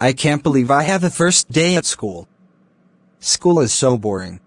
I can't believe I have a first day at school. School is so boring.